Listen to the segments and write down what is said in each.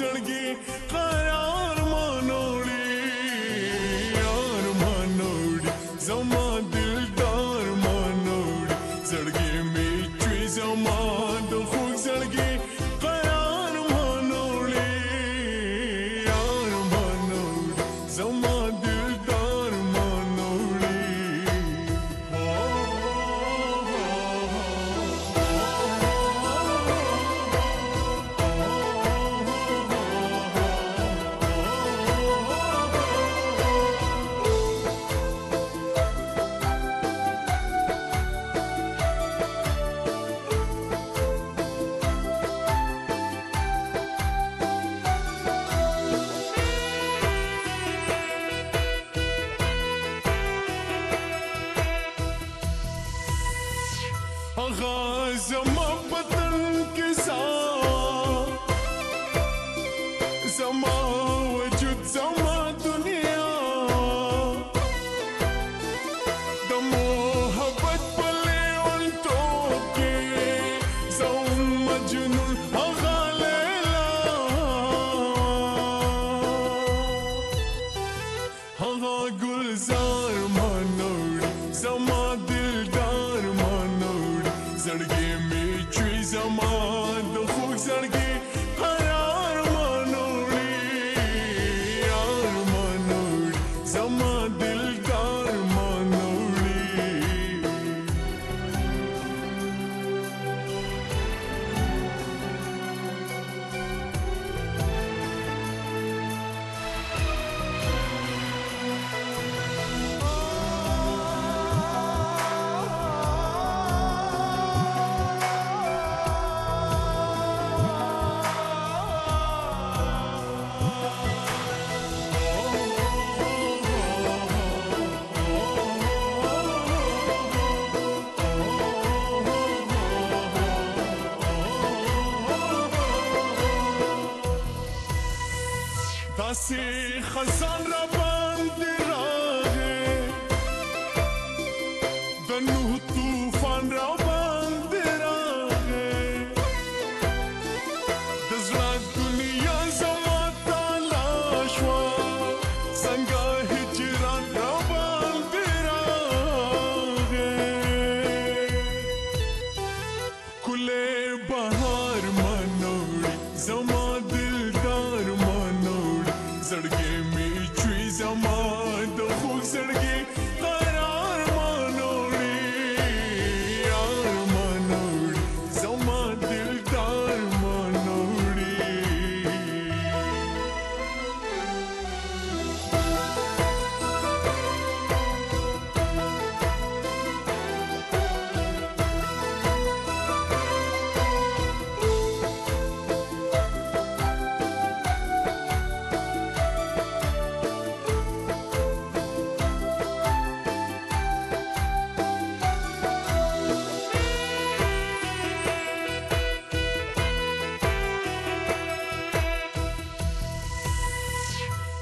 I'll again. Climb. کسی خزان را با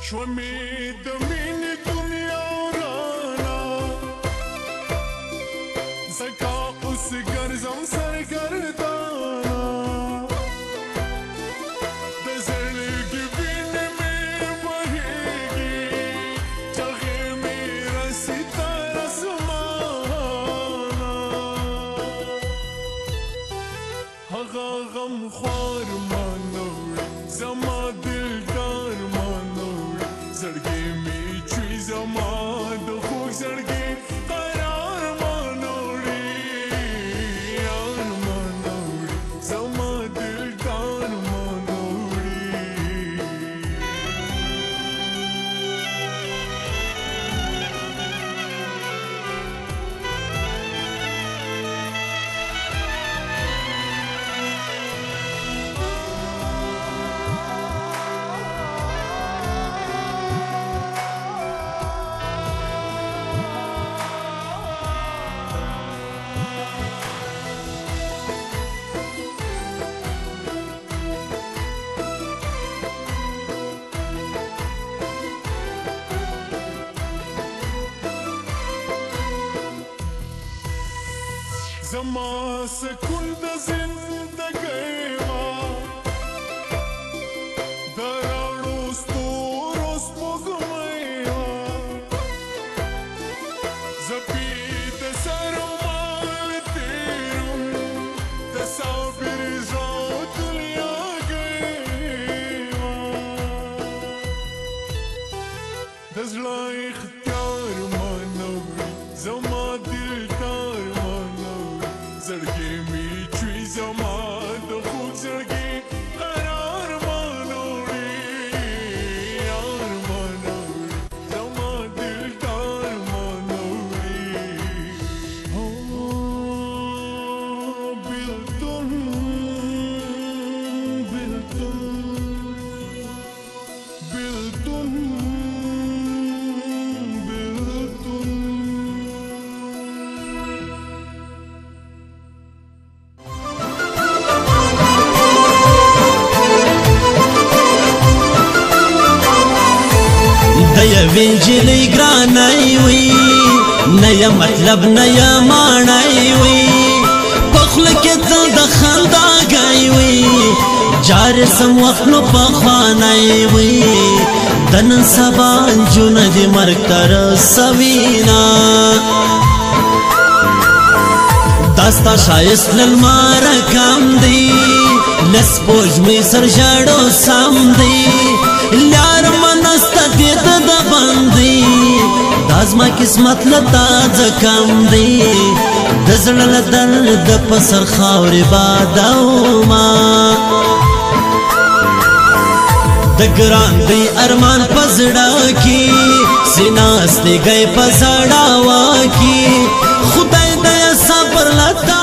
شو می د مین دنیا ورانا زکا اوس ګرځم سرګردانا د زړګي وینې مې وهېږي چغې مې رسي تر اسمانه هغه غم خوار ما نه زمان Să mă secundă zin یوې جلې ګرانای وي نه یا مطلب نه یا مانای وي پخله کې تل د خندا گئی وي جار سم وخت نو پخوانای وي دن سبا جون دې مرګ تر سوینا داستا شایست للمار کم دی لس پوج می سر جاڑو سام دی لارم دې ته د باندې دازما قسمت لتا ځکم دی د زړه له درد په سر خاورې باداو ما د ګران دی ارمان پزړه کی سیناس دی گئے پزړه وا کی خدای دې صبر لتا